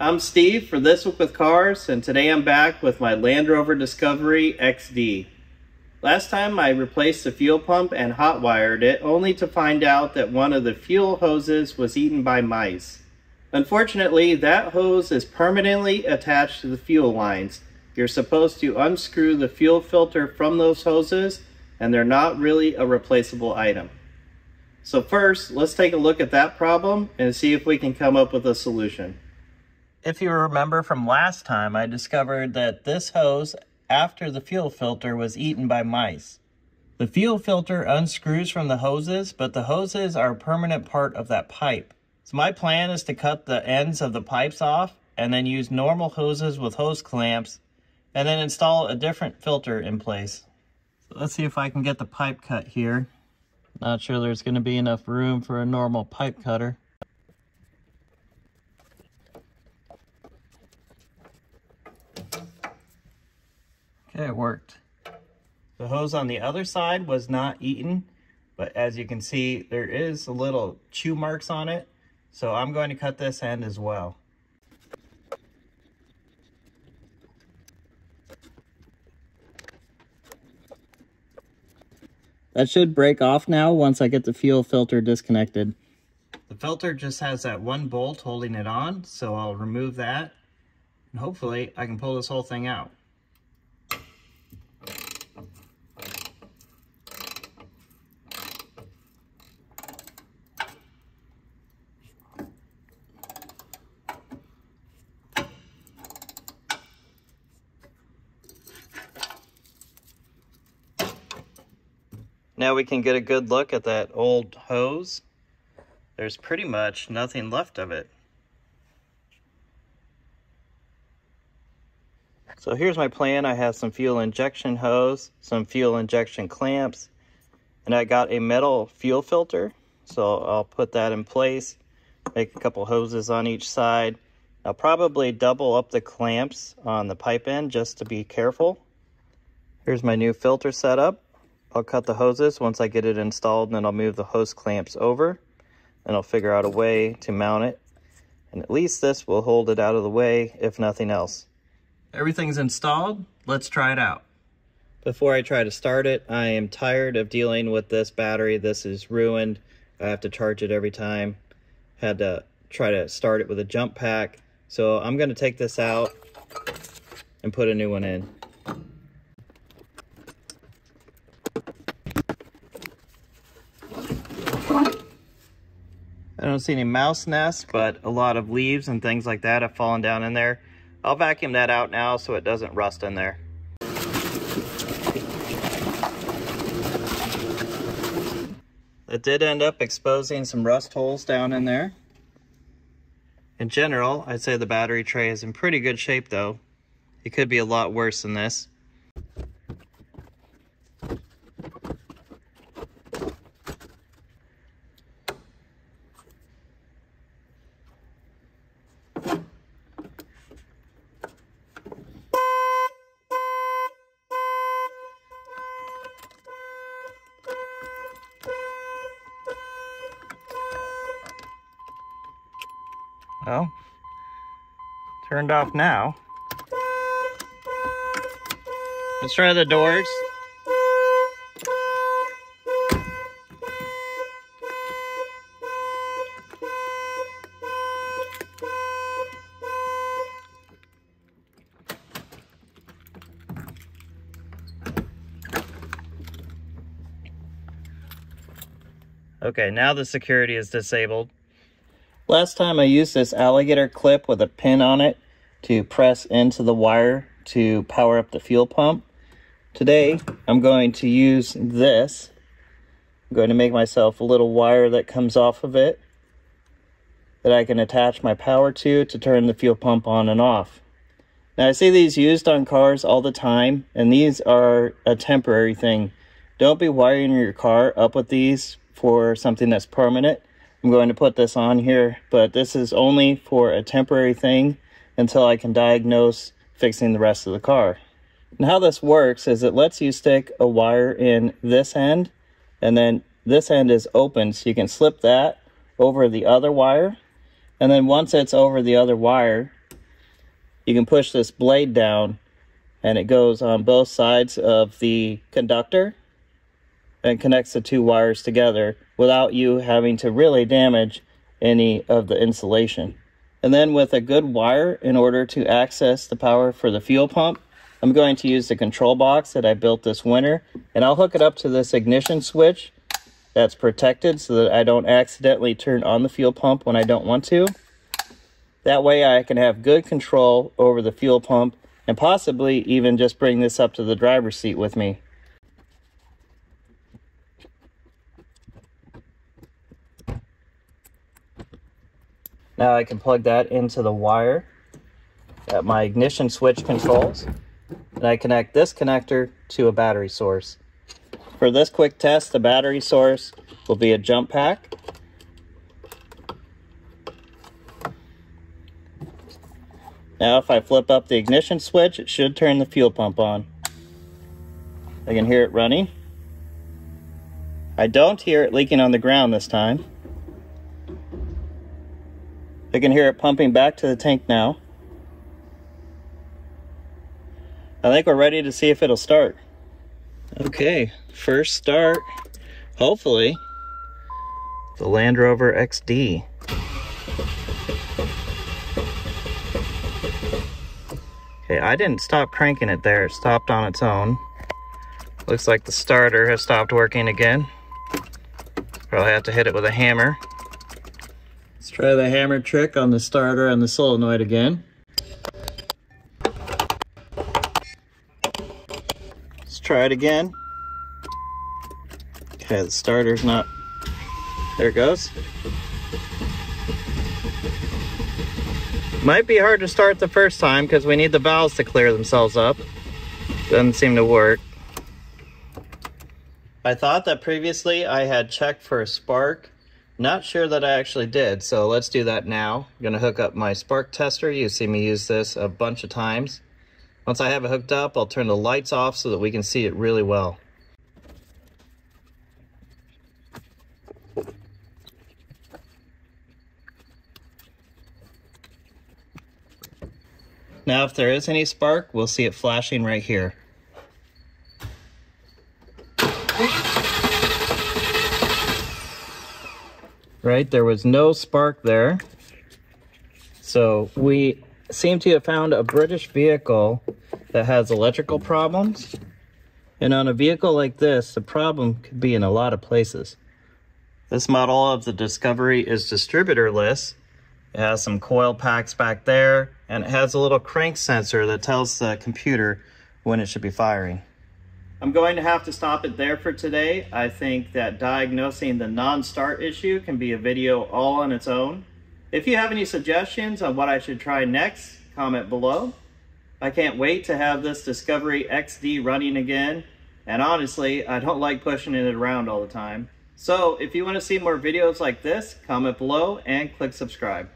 I'm Steve for This Week with Cars, and today I'm back with my Land Rover Discovery XD. Last time I replaced the fuel pump and hot wired it, only to find out that one of the fuel hoses was eaten by mice. Unfortunately, that hose is permanently attached to the fuel lines. You're supposed to unscrew the fuel filter from those hoses, and they're not really a replaceable item. So first, let's take a look at that problem and see if we can come up with a solution. If you remember from last time, I discovered that this hose, after the fuel filter, was eaten by mice. The fuel filter unscrews from the hoses, but the hoses are a permanent part of that pipe. So my plan is to cut the ends of the pipes off and then use normal hoses with hose clamps and then install a different filter in place. So let's see if I can get the pipe cut here. Not sure there's going to be enough room for a normal pipe cutter. Okay, it worked. The hose on the other side was not eaten, but as you can see, there is a little chew marks on it. So I'm going to cut this end as well. That should break off now once I get the fuel filter disconnected. The filter just has that one bolt holding it on, so I'll remove that. And hopefully I can pull this whole thing out. Now we can get a good look at that old hose. There's pretty much nothing left of it. So here's my plan. I have some fuel injection hose, some fuel injection clamps, and I got a metal fuel filter. So I'll put that in place, make a couple hoses on each side. I'll probably double up the clamps on the pipe end just to be careful. Here's my new filter setup. I'll cut the hoses once I get it installed and then I'll move the hose clamps over and I'll figure out a way to mount it. And at least this will hold it out of the way if nothing else. Everything's installed. Let's try it out. Before I try to start it, I am tired of dealing with this battery. This is ruined. I have to charge it every time. Had to try to start it with a jump pack. So I'm going to take this out and put a new one in. I don't see any mouse nests, but a lot of leaves and things like that have fallen down in there. I'll vacuum that out now so it doesn't rust in there. It did end up exposing some rust holes down in there. In general, I'd say the battery tray is in pretty good shape though. It could be a lot worse than this. Well, turned off now. Let's try the doors. Okay, now the security is disabled. Last time I used this alligator clip with a pin on it to press into the wire to power up the fuel pump. Today, I'm going to use this. I'm going to make myself a little wire that comes off of it that I can attach my power to to turn the fuel pump on and off. Now, I see these used on cars all the time, and these are a temporary thing. Don't be wiring your car up with these for something that's permanent I'm going to put this on here, but this is only for a temporary thing until I can diagnose fixing the rest of the car. And how this works is it lets you stick a wire in this end, and then this end is open, so you can slip that over the other wire. And then once it's over the other wire, you can push this blade down and it goes on both sides of the conductor and connects the two wires together without you having to really damage any of the insulation. And then with a good wire in order to access the power for the fuel pump, I'm going to use the control box that I built this winter and I'll hook it up to this ignition switch that's protected so that I don't accidentally turn on the fuel pump when I don't want to. That way I can have good control over the fuel pump and possibly even just bring this up to the driver's seat with me. Now I can plug that into the wire that my ignition switch controls. And I connect this connector to a battery source. For this quick test, the battery source will be a jump pack. Now if I flip up the ignition switch, it should turn the fuel pump on. I can hear it running. I don't hear it leaking on the ground this time. I can hear it pumping back to the tank now. I think we're ready to see if it'll start. Okay, first start, hopefully, the Land Rover XD. Okay, I didn't stop cranking it there. It stopped on its own. Looks like the starter has stopped working again. Probably have to hit it with a hammer. Let's try the hammer trick on the starter and the solenoid again. Let's try it again. Okay, the starter's not... There it goes. Might be hard to start the first time because we need the valves to clear themselves up. Doesn't seem to work. I thought that previously I had checked for a spark. Not sure that I actually did, so let's do that now. I'm gonna hook up my spark tester. You see me use this a bunch of times. Once I have it hooked up, I'll turn the lights off so that we can see it really well. Now if there is any spark, we'll see it flashing right here. Right, there was no spark there. So we seem to have found a British vehicle that has electrical problems. And on a vehicle like this, the problem could be in a lot of places. This model of the Discovery is distributorless, it has some coil packs back there, and it has a little crank sensor that tells the computer when it should be firing. I'm going to have to stop it there for today. I think that diagnosing the non-start issue can be a video all on its own. If you have any suggestions on what I should try next, comment below. I can't wait to have this Discovery XD running again, and honestly, I don't like pushing it around all the time. So if you want to see more videos like this, comment below and click subscribe.